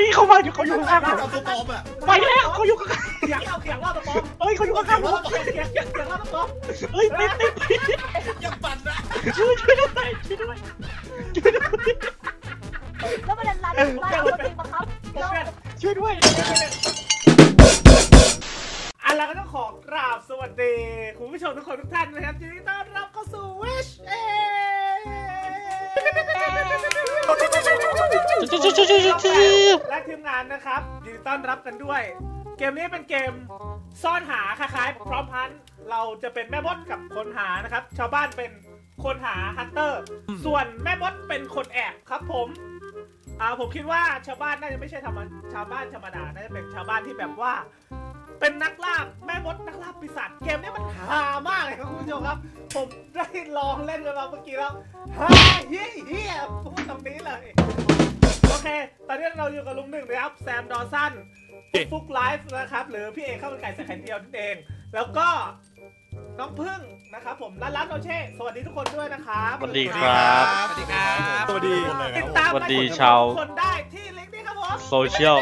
ฮ้ยเขามาอยู่เขาอยู่ข้างๆผมเอาตัวปลอมอะไปแล้วเขาอยู่ข้างเขียงเอาเขียงรอดตัวปอมๆเฮ้ยเขาอยู่ข้างๆผมเขียงเขียงเขียงเขียงรอดตัวปอมเฮ้ยติดติดติดยังปั่นนะช่วยช่วยด้วยช่วยด้วยช่วยด้วยแล้วประเด็นร้านร้านคนจริงปะครับผมเปลี่ยนช่วยด้วยอันแล้วก็ต้องขอกราบสวัสดีคุณผู้ชมทุกคนทุกท่านนะครับยินดีต้อน และทีมงานนะครับยินดีต้อนรับกันด้วย เกมนี้เป็นเกมซ่อนหาคล้ายๆพร้อมพันเราจะเป็นแม่มดกับคนหานะครับ ชาวบ้านเป็นคนหาฮันเตอร์ ส่วนแม่มดเป็นคนแอบครับผมอ่าผมคิดว่าชาวบ้านน่าจะไม่ใช่ธรรมชาวบ้านธรรมดาน่าจะเป็นชาวบ้านที่แบบว่า เป็นนักล่าแม่มดนักล่าปีศาจเกมนี้มันฮามากเลยครับคุณผู้ชมครับ ผมได้ลองเล่นกันมาเมื่อกี้แล้วฮาเฮี้ยเฮี้ยพูดคำนี้เลย นนี้เราอยู่กับลุงหนึ่งนะครับแซมดอสันฟุกไลฟ์นะครับ หรือพี่เอกข้าวมันไก่ใส่ไข่เดียวนั่นเอง แล้วก็น้องพึ่งนะครับผมร้านร้านโอเช่สวัสดีทุกคนด้วยนะครับสวัสดีครับ สวัสดีครับสวัสดีคนเลยติดครับตามสวัสดีไลฟ์ชาวทุกคนได้ที่ลิงก์นี้ครับผมโซเชียล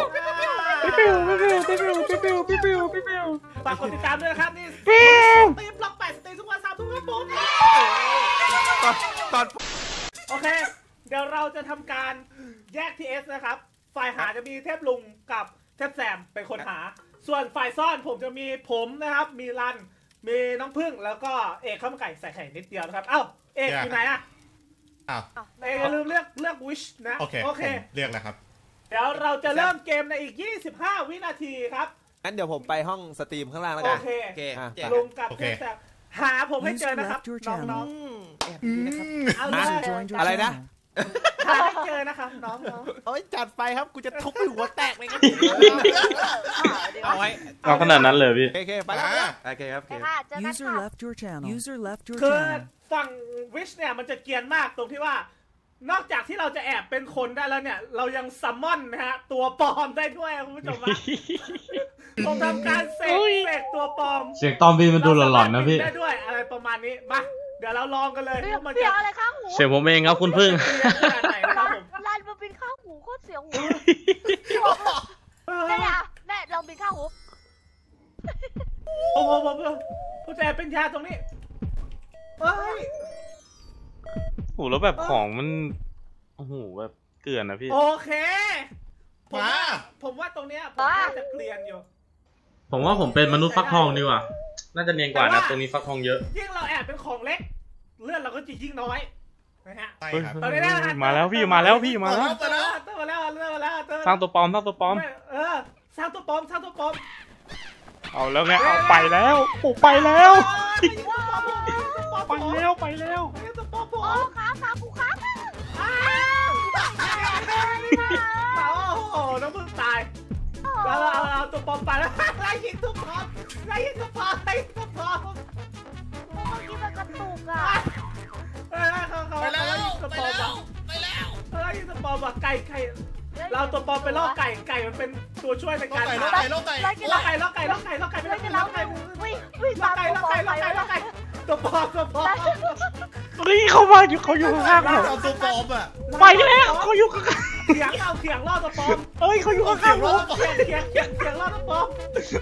ปิ๊บปิ๊วปิ๊บปิ๊วปิ๊บปิ๊วปิ๊บปิ๊วปิ๊บปิ๊วฝากกดติดตามด้วยนะครับนี่สตรีมบล็อกแปดสตรีมทุกวันเสาร์ทุกวันพุธตอนตอนโอเค เดี๋ยวเราจะทำการแยก TS นะครับ ฝ่ายหาจะมีเทพลุงกับเทพแซมเป็นคนหา ส่วนฝ่ายซ่อนผมจะมีผมนะครับ มีรัน มีน้องพึ่งแล้วก็เอกข้าวมันไก่ใส่ไข่นิดเดียวนะครับ เอ้าเอกอยู่ไหนอะอ้าว เอกอย่าลืมเลือกเลือก witch นะโอเคโอเค ผมเรียกแล้วครับ เดี๋ยวเราจะเริ่มเกมในอีก 25 วินาทีครับ งั้นเดี๋ยวผมไปห้องสตรีมข้างล่างแล้วโอกัน เค โอเคอะลุงกับโอเทเค พแซมหาผมให้เจอนะครับ User left your น้ channel องแอบดีนะครับๆเอาเลย User joined your อะไรนะ channel. หาให้เจอนะครับน้องๆ เอ้ยจัดไปครับกูจะทุบไปหัวแตกเลยครับเอาไว้เอาขนาดนั้นเลยพี่ โอเคๆไปแล้วอ่าโอเคครับโอเค ค่ะ เจอกัน User ค่ะ left your channel. User left your คือ channel. ฝั่งวิชเนี่ยมันจะเกรียนมากตรงที่ว่า นอกจากที่เราจะแอบเป็นคนได้แล้วเนี่ย เรายังซัมมอนนะฮะ ตัวปลอมได้ด้วยคุณผู้ชมนะผมทำการเสกอุ้ยเสกตัวปลอมเสียงตอมพี่มันดูหลอนๆนะพี่ เราสามารถบิได้ด้วยอะไรประมาณนี้มา เดี๋ยวเราลองกันเลยเสียงว่ามันเสีจะยงอะไรข้างหูเสียงผมเองครับคุณพึ่งเกรียนขนาดไหนนะครับลานผมลานมาบินข้างหูโคตรเสียงหูเออแม่อะแม่ลองบินข้างหูโอ้โหผมผู้แจเป็นยาตรงนี้เฮ้ยโอ้แล้วแบบของมัน โอ้โหแบบเกลือนนะพี่ โอเคผมมาว่าผมว่าตรงเนี้ยผมน่าจะเกรียนอยู่ ผมว่าผมเป็นมนุษย์ฟักทองดีกว่า น่าจะเนียนกว่านะ ตรงนี้ฟักทองเยอะ ยิ่งเราแอบเป็นของเล็กเลือดเราก็จะยิ่งน้อยนะฮะใช่ครับตอนนี้ได้แล้วครับมาแล้วพี่มาแล้วพี่มาแล้วเติมมาแล้วเติมมาแล้วเติมมาแล้วเติมสร้างตัวปลอมสร้างตัวปลอม เออสร้างตัวปลอมสร้างตัวปลอมเอาแล้วไงเอาไปแล้วโอ้ไปแล้วไปไปแล้วไปแล้วตัวปลอมผโอ้มขาขากูขาโอ้โหน้องพึ่งตายแล้วเราเอาตัวปลอมไปแล้วไล่ยิงตัวปลอมไล่ยิงตัวปลอมไล่ ก่ไก่เราตัวปลอมไปล่อไก่ไก่มันเป็นตัวช่วยในโลการไก่โลหาไก่โลไก่ไล่กินล่อไล่ไก่ล่อไก่ล่อไก่ล่อไก่ไปไล่แล้วกินล่แล้อวไก่วิ่งวิ่งล่อตามไก่ตัวล่อปอไก่มล่อไปไก่ล่แล้อวไก่ตัวปลอมตัวปลอมเฮ้ยเขามาอยู่เขาอยู่ข้างๆผมเอาตัวปลอมอะไปแล้วเขาอยู่ข้างเขียงเอาเขียงล่อตัวปลอมๆเฮ้ยเขาอยู่เอาข้างเสียงๆผร้อมงเขียงเขียงเขียงเขียงล่อตัวปลอม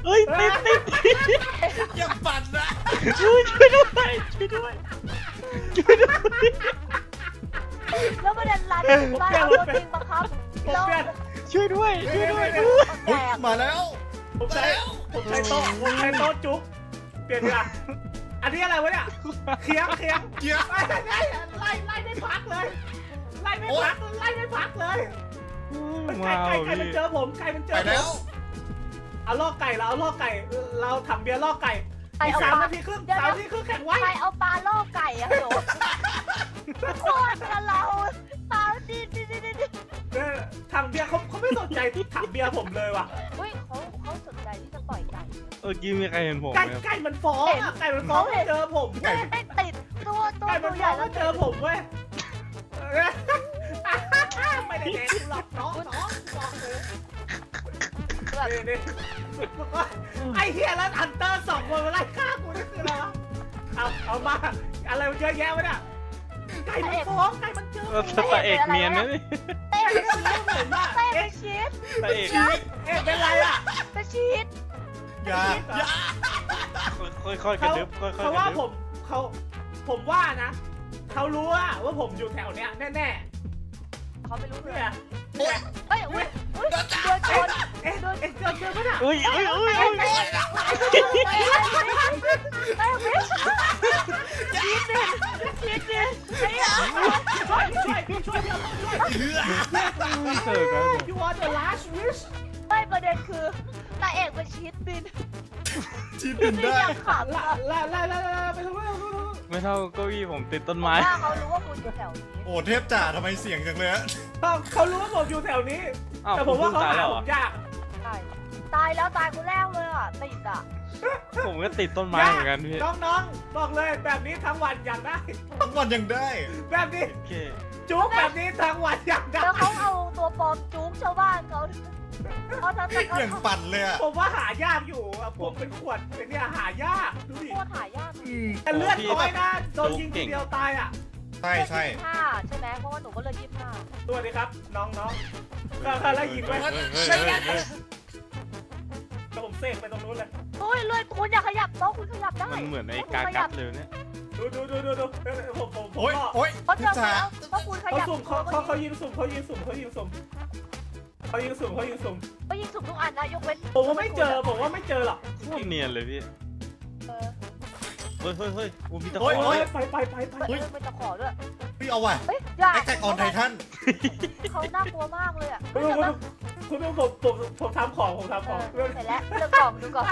เฮ้ยติดติดติดยังปั่นนะช่วยช่วยด้วยช่วยด้วยช่วยด้วยแล้วประเด็นร้านร้านตัวจริง ช่วยด้วย ช่วยด้วยแตเฮ้ยกมาแล้ว ผมใช้ผมใช้โต๊ะผมใช้โต๊ะจุ๊บเปลี่ยนดีกว่าอันนี้อะไรวะเนี่ยเขียงเขียงเกียร์ไล่ไล่ไล่ไล่ไม่พักเลย ไล่ไม่พักไล่ไม่พักเลยไก่ว้าวไก่ไก่มันพี่เจอผมไก่มันเจไปอผแล้วมเอาล่อไก่เราเอาล่อไก่ เราทำเบียร์ล่อไก่ใครอีกเอาสามปลานาทีครึ่งเดี๋ยวสามนาทีครึ่งแข่งไว้ใครเอาปลาล่อไก่อะโหลโคตรกับเราปลาดิดิดิดิดิเออถังเบียร์เขา เขาไม่สนใจถังเบียร์ผมเลยว่ะเฮ้ยเขาเขาสนใจที่จะปล่อยไก่เออกี้มีใครเห็นผมไหไก่มครับไก่มันฟ้องอะไก่มันฟ้องไม่เจอผมไม่ไม่ติดตัวตัวไก่มัตันวใหฟ้อญ่งแล้ไม่วเจอผมเว้ยเออไม่ได้แดกหรอกน้องน้องบอกเลยแบบนี่นี่ไอ้เฮียแล้วฮันเตอร์สองคนมาไล่ฆ่ากูนี่คืออะไรวะเอาเอามาอะไรมันเยอะแยะวะเนี่ย ไก่มันฟ้องไก่มันเจอเออสตาร์เอกเนียนนะนี่เต้นผมว่าเต้นเป็นชีสพระเอกเอ๊ะเป็นไรอะเป็นชีสอย่าอย่าค่อยๆกระเขาดึบค่อยๆกเขาระว่าดึบผมเขาผมว่านะเขารู้ว่าว่าผมอยู่แถวเนี้ยแน่เขาไม่รู้ๆเลเนี่ยยเอ้ยอุ้ยอุ้ยโดนชนเอ๊ะเอ๊ะเจอเจอปะเนี่ยเอ้ยเอ้ยเอ้ยเอ้เอ้ยยเอ้ยเอ้ยวิชชีสเนี่ ช่วยเจอกัน You are the last wish ไม่ประเด็นคือนายเอกเป็นชีสบินชีบินบินได้ยังขำละอะละละละละไปทางนู้นไม่เท่าเก้าอี้ผมติดต้นผมไม้ว่าเขารู้ว่าคุณอยู่แถวนี้โอ้เทพจ่าทำไมเสียงจังเลยอะเขาเขารู้ว่าผมอยู่แถวนี้อ้าวแต่ผผมมเพิ่ว่างเขาตายหาแล้วผเหรอมยากใช่ตายแล้วตายคนแรกเลยอะติดอะ ผมก็ติดต้นไม้เหมือนกันพี่ น้องๆ บอกเลยแบบนี้ทั้งวันอยากได้ ทั้งวันยังได้ แบบนี้ โอเค จุกแบบนี้ทั้งวันอยากได้ แล้วเขาเอาตัวปลอมจุ๊กชาวบ้านเขาเขาทั้งแต่เขาอย่างปั่นเลยอะผมว่าหายากอยู่อะผมเป็นขวดเป็นเนี่ยหายาก ดูดิโคตรหายากเลยอืมแต่เลือดน้อยนะโดนยิงทีเดียวตายอะใช่ใช่ห้าใช่ไหมเพราะว่าหนูก็เลยยี่สิบห้าสวัสดีครับ น้องๆก็ก็ไล่ยิงไว้เฮ้ยเฮ้ยเฮ้ยเฮ้ยแต่ผมเสกไปตรงนู้นเลย โอ้ยเลยคุณอย่าขยับโต๊ะคุณขยับได้มันเหมือนไอ้กากัดเลยเนี่ยดูดูดูดูดูเออผมผมผมโอ้ยก็โอ้ยเขาเทเจพอจ่าแล้วเพราะคุณขเขายับสุ่มเขาเขาเขายิงสุ่มเขายิงสุ่มเขายิงสุ่มเขายิงสุ่มเขายิงสุ่มเขายิงสุ่มทุกอันนะยกเว้นผมว่าไม่เจอผมว่าไม่เจอหรอกโคตรเนียนเลยพี่เออเฮ้ยเฮ้ยเฮ้ยกูมีตะขโอ้ยอโอ้ยเลยไปไปไปไปเฮ้ยเป็นตะขอด้วยพี่เอาว่ะเฮ้ยอย่าแอคแท็กออนไททันเขาน่ากลัวมากเลยอะ คุณเฮ้ยดูเดี๋ยวคุณนะดูคุณดูผมผมผมทำของผมทำเอของอเสร็จแล้วเลือกกล่องดูก่อน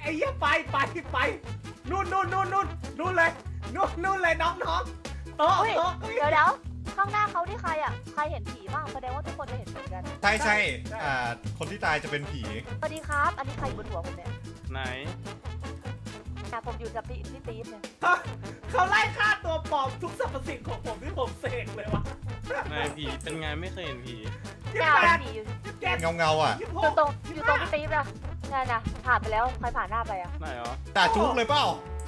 ไอ้เหี้ยไปไปไปนู่นนู่นนู่นนู่นนู่นเลยนู่นนู่นเลยน้องน้องโต๊ะอุ้ยโต๊ะเดี๋ยวเดี๋ยวข้างหน้าเขาที่ใครอะใครเห็นผีบ้างแสดงว่าทุกคนจะเห็นเหมือนกันใช่ใช่อ่าคนที่ตายจะเป็นผีสวัสดีครับ อันนี้ใครบนหัวผมเนี่ยไหนอะผมอยู่กับพี่พี่ตีฟเนี่ยเขาเขาไล่ฆ่าตัวปลอมทุกสรรพสิ่งของผมที่ผมเสกเลยวะนายผีเป็นไงไม่เคยเห็นผี ยี่เนี่ยแปดผีอยู่ยี่เจ็ดเงาเงาๆอะยี่หอยู่กตรงอยู่ตรงพี่ตีฟนะนี่นนะผ่านไปแล้วใครผ่านหน้าไปอะไหนอ๋อจ่าจุกเลยเปล่า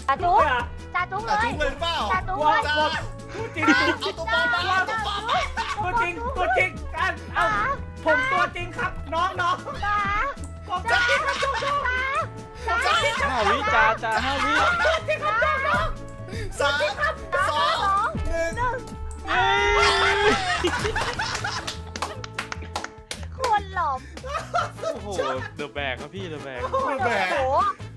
ตาจุ๊เนี่ยตาจุ๊เลจ่ายจุกเลยเปล่าตาจุ๊ว่าเลยว่าพูดจริงเอาตัวบอลมาเอาตัวบอลมาตัวจริงตัวจริงกันเอาตาผมตัวจริงครับน้องน้องตาผมตัวจริงครับน้องน้องตาห้าวิจ้าจ้าห้าวิตัวจริงครับน้องน้องสามสองสองหนึ่งหนึ่งเฮ้ย โอ้โหเดอะแบกครับพี่เดอะแบกแบกโอ้โห